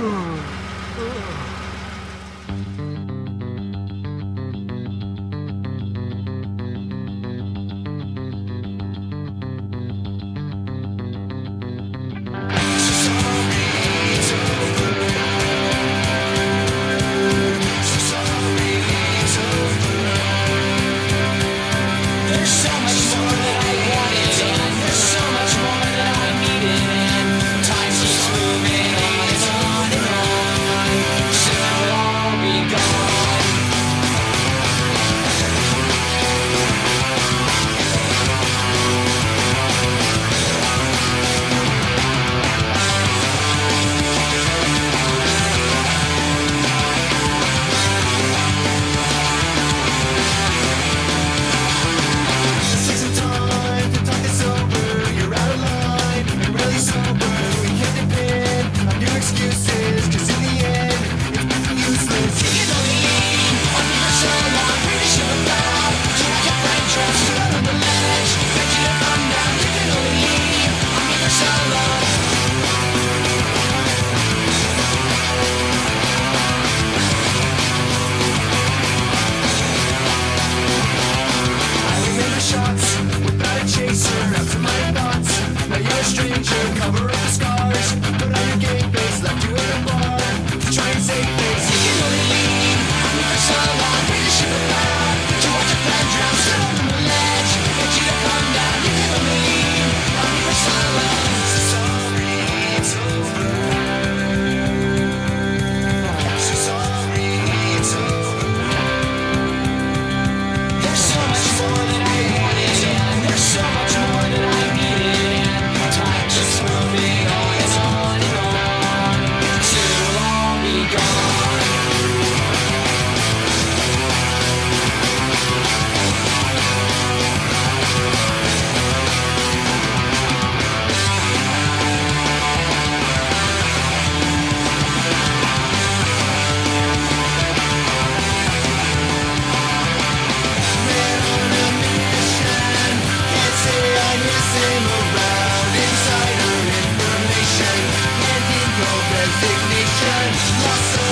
There's What's